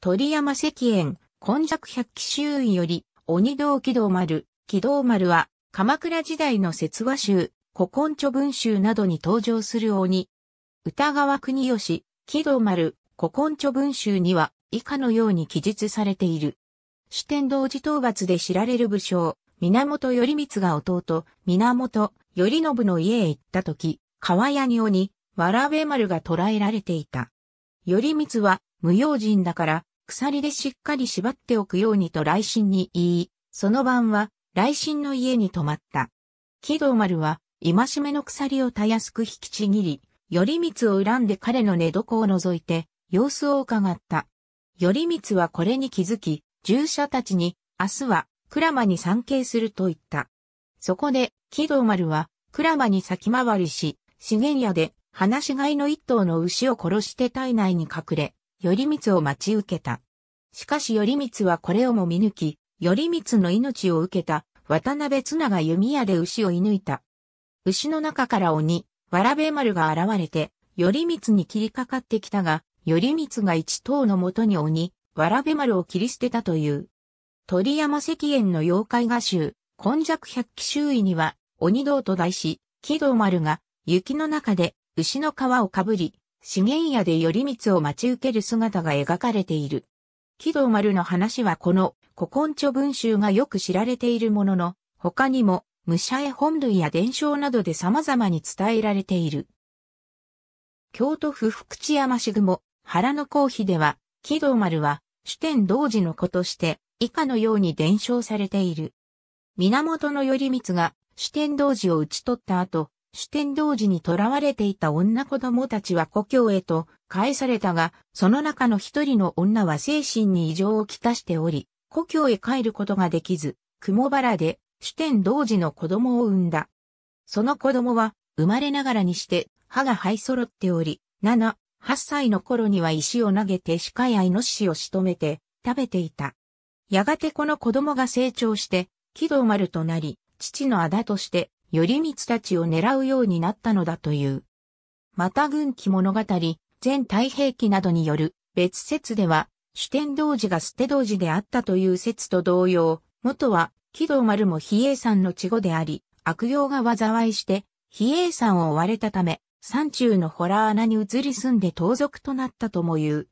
鳥山石燕、今弱百騎周囲より、鬼道軌道丸、軌道丸は、鎌倉時代の説話集、古今著文集などに登場する鬼。歌川国吉、軌道丸、古今著文集には、以下のように記述されている。四天童寺討伐で知られる武将、源頼光が弟、源頼信の家へ行った時、川屋に鬼、わらべ丸が捕らえられていた。頼光は無用心だから鎖でしっかり縛っておくようにと来信に言い、その晩は来信の家に泊まった。木道丸は戒めの鎖をたやすく引きちぎり、頼光を恨んで彼の寝床を覗いて様子を伺った。頼光はこれに気づき、従者たちに明日は鞍馬に参詣すると言った。そこで、木道丸は鞍馬に先回りし、資源屋で放し飼いの一頭の牛を殺して体内に隠れ、頼光を待ち受けた。しかし頼光はこれをも見抜き、頼光の命を受けた渡辺綱が弓矢で牛を射抜いた。牛の中から鬼、わらべ丸が現れて、頼光に切りかかってきたが、頼光が一頭のもとに鬼、わらべ丸を切り捨てたという。鳥山石燕の妖怪画集、今弱百鬼周囲には、鬼道と題し、木道丸が雪の中で牛の皮をかぶり、資源屋で頼光を待ち受ける姿が描かれている。木道丸の話はこの古今著文集がよく知られているものの、他にも武者絵本類や伝承などで様々に伝えられている。京都府福知山市雲、原の公碑では、木道丸は主典同時の子として以下のように伝承されている。源頼光が主典同時を討ち取った後、主典同時に囚われていた女子供たちは故郷へと返されたが、その中の一人の女は精神に異常をきたしており、故郷へ帰ることができず、雲原で主典同時の子供を産んだ。その子供は生まれながらにして歯が生え揃っており、7、8歳の頃には石を投げて鹿やイノシシを仕留めて食べていた。やがてこの子供が成長して、木戸丸となり、父の仇として頼光たちを狙うようになったのだという。また軍記物語、全太平記などによる別説では、主典童子が捨て童子であったという説と同様、元は、木戸丸も比叡山の稚語であり、悪用が災いして、比叡山を追われたため、山中のホラー穴に移り住んで盗賊となったとも言う。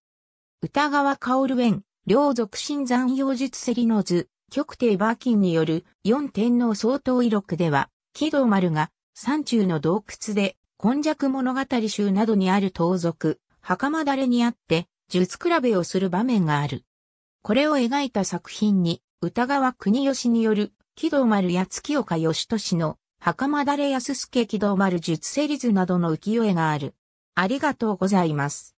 歌川薫園、両族新山用術セリの図、極帝バーキンによる四天皇総統威録では、木戸丸が山中の洞窟で今弱物語集などにある盗賊、袴だれにあって術比べをする場面がある。これを描いた作品に歌川国吉による木戸丸や月岡義俊の袴だれ安助木戸丸術セリズなどの浮世絵がある。ありがとうございます。